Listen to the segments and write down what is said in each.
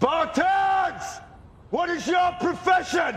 Spartans! What is your profession?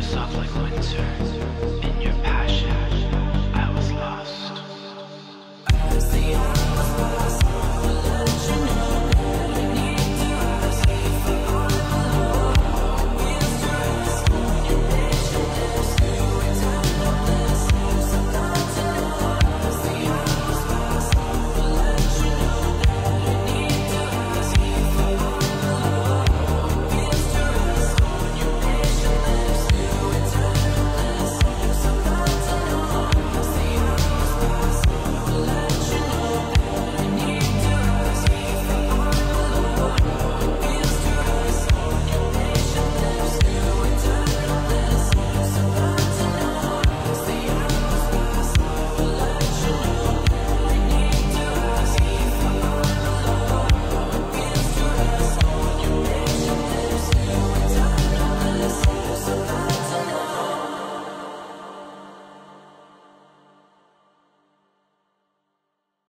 Soft like winter.